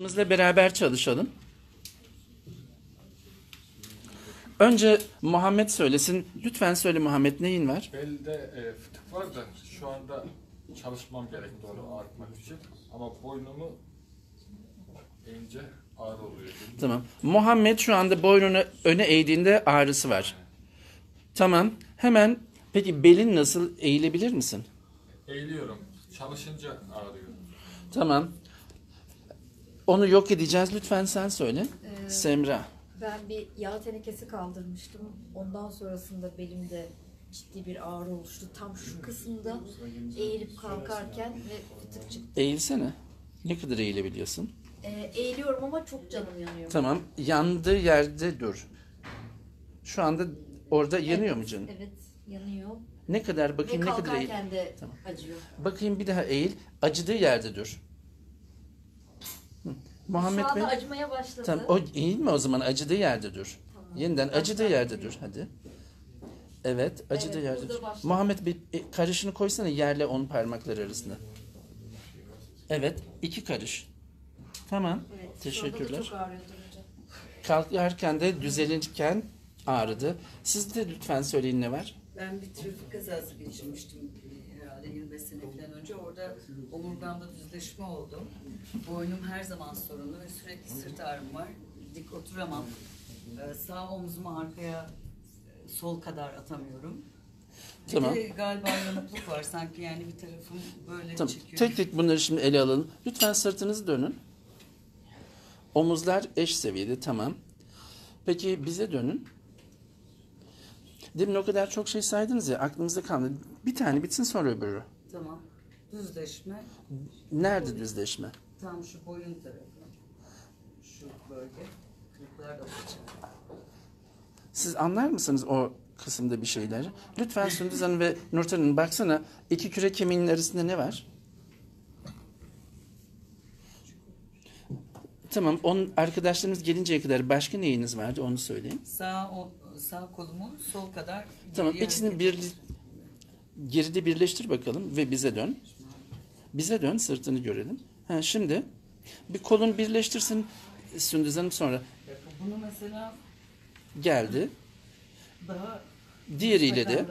Bizle beraber çalışalım. Önce Muhammed söylesin. Lütfen söyle Muhammed neyin var? Belde e, fıtık var da şu anda çalışmam gerek doğru artmak için. Ama boynumu eğince ağrı oluyor. Tamam. Muhammed şu anda boynunu öne eğdiğinde ağrısı var. Tamam. Hemen peki belin nasıl eğilebilir misin? Eğiliyorum. Çalışınca ağrıyor. Tamam. Onu yok edeceğiz. Lütfen sen söyle. Semra. Ben bir yağ tenekesi kaldırmıştım. Ondan sonrasında belimde ciddi bir ağrı oluştu. Tam şu kısımda eğilip kalkarken ve fıtık çıktı. Eğilsene. Ne kadar eğilebiliyorsun? Ee, eğiliyorum ama çok canım yanıyor. Tamam. Yandığı yerde dur. Şu anda orada yanıyor mu canın? Evet yanıyor. Ne kadar Ve bakayım ne kadar eğil. de acıyor. Bakayım bir daha eğil. Acıdığı yerde dur. Muhammed Şu anda Bey. acımaya başladı. Tamam o eğilme o zaman acıdığı yerde dur. Tamam. Yeniden Baştan acıdığı yerde dur hadi. Evet acıdığı Evet, yerde dur. başladı. Muhammed bir e, karışını koysana yerle on parmaklar arasında. Evet iki karış. Tamam. Evet, Teşekkürler. çok. Kalkarken de düzelirken ağrıdı. Siz de lütfen söyleyin ne var? Ben bir trafik kazası geçirmiştim herhalde 25 sene falan önce. Orada omurgamda düzleşme oldu. Boynum her zaman sorunlu ve sürekli sırt ağrım var. Dik oturamam. Ee, Sağ omzumu arkaya e, sol kadar atamıyorum. Bir Tamam. de galiba yanıklık var. Sanki yani bir tarafım böyle Tamam. çekiyor. Tek tek bunları şimdi ele alalım. Lütfen sırtınızı dönün. Omuzlar eş seviyede tamam. Peki bize dönün. Demin o kadar çok şey saydınız ya aklımızda kalmadı. Bir tane bitsin sonra öbürü. Tamam. Düzleşme. Nerede düzleşme? Tam şu boyun tarafı. Şu bölge. Kırıklar da olacak. Siz anlar mısınız o kısımda bir şeyleri? Lütfen Sündüz Hanım ve Nurten Hanım baksana iki küre kemiğinin arasında ne var? Tamam, onun arkadaşlarımız gelinceye kadar başka neyiniz vardı onu söyleyin. Sağ o, sağ kolumu sol kadar Tamam ikisini bir geride birleştir bakalım ve bize dön. Bize dön sırtını görelim. Ha, şimdi bir kolun birleştirsin Sündüz Hanım sonra Bunu mesela geldi. daha Diğeriyle de.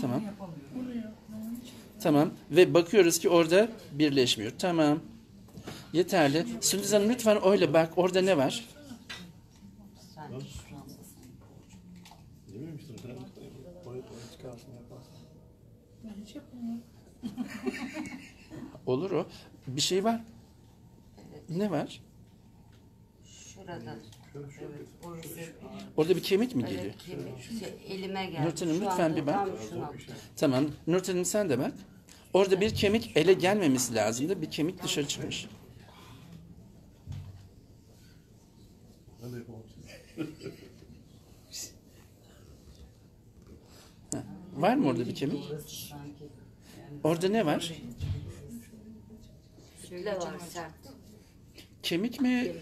Tamam. Tamam ve bakıyoruz ki orada birleşmiyor. Tamam. Yeterli. Sündüz Hanım lütfen öyle bak orada ne var? Olur o. Bir şey var. Ne var? Şurada. Evet. Orada bir kemik mi geliyor? Evet, kemik. Şey, elime geldi. Nurten'im, lütfen bir bak. Tamam. Nurten'im sen de bak. Orada bir kemik ele gelmemesi lazımdı. Bir kemik dışarı çıkmış. Heh. Var mı orada bir kemik? Orada ne var? Şöyle var sert. Kemik mi?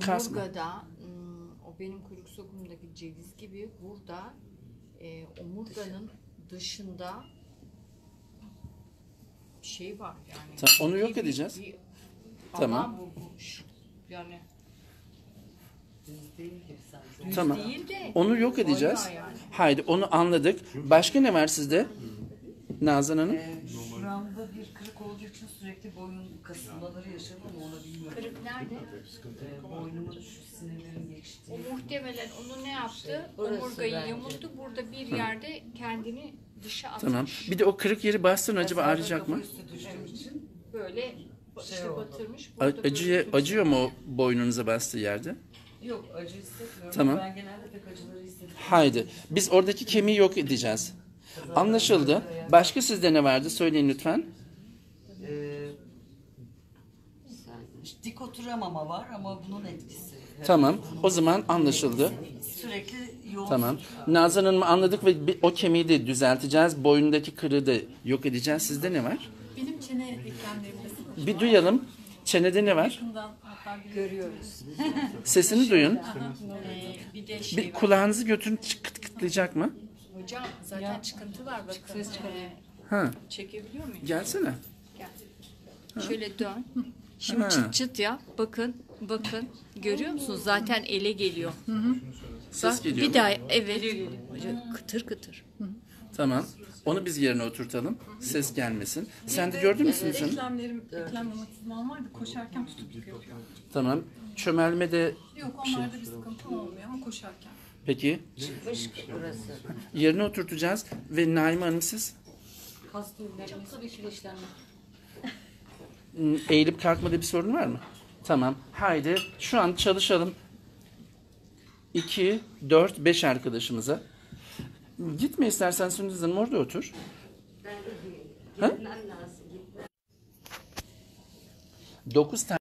Kas mı? Omurgada, hmm, o benim kuyruk sokumundaki ceviz gibi burada e, omurganın dışında bir şey var yani. Tamam, onu yok edeceğiz. bir Tamam. alan bu, bu şu- yani düz değil gibi sanki. düz Tamam. değil de Onu yok edeceğiz. yani. Haydi onu anladık. Başka ne var sizde? Nazan Hanım. Ee, şuramda bir kırık olduğu için sürekli boyun kasılmaları yaşadım ama onu bilmiyorum. Kırık nerede? Ee, boynumun şu sinirlerin geçtiği. O muhtemelen onu ne yaptı? Burası Omurgayı bence. yamulttu. Burada bir yerde kendini dışa atmış. Tamam. Bir de o kırık yeri bastın acaba ağrıyacak mı? kafa üstü düştüğüm için Böyle Şey işte oldu. batırmış. A- Burada böyle acıyor, tümsek- acıyor mu o boynunuza bastığı yerde? Yok acı hissetmiyorum. Tamam. Ben genelde pek acıları hissetmiyorum. Haydi. Biz oradaki kemiği yok edeceğiz. Anlaşıldı. Başka sizde ne vardı? Söyleyin lütfen. Ee, dik oturamama var ama bunun etkisi. Tamam. O zaman anlaşıldı. Sürekli yoğun. Tamam. Nazan Hanım'ı anladık ve bir- o kemiği de düzelteceğiz. Boynundaki kırığı da yok edeceğiz. Sizde ne var? Benim çene eklemlerimde Bir duyalım. Çenede ne var? Görüyoruz. Sesini duyun. Ee, bir de şey Bir var. kulağınızı götürün çıkıt kıtlayacak mı? Hocam zaten çıkıntı var bakın. Ee, Ha. Çekebiliyor muyum? Gelsene. Gel. Şöyle dön. Şimdi Ha. çıt çıt yap. Bakın, bakın. Görüyor musunuz? Zaten ele geliyor. Ses Bak, geliyor. Bir daha evet. Kıtır kıtır. Tamam. Onu biz yerine oturtalım. Ses gelmesin. Sen de gördün mü Hanım? Eklemlerim, eklem romatizmam vardı. Koşarken tutukluk yapıyor. Tamam. Çömelme de Yok onlarda bir sıkıntı olmuyor ama koşarken. peki Çıkmış burası. yerine oturtacağız ve Naime Hanım siz Kas düğümlerimiz bir kireçlenme. Hmm, eğilip kalkmada bir sorun var mı? Tamam. Haydi şu an çalışalım. 2, 4, 5 arkadaşımıza. Gitme istersen Sündüz Hanım orada otur. Ben gitmem lazım. Gitmem. 9 tane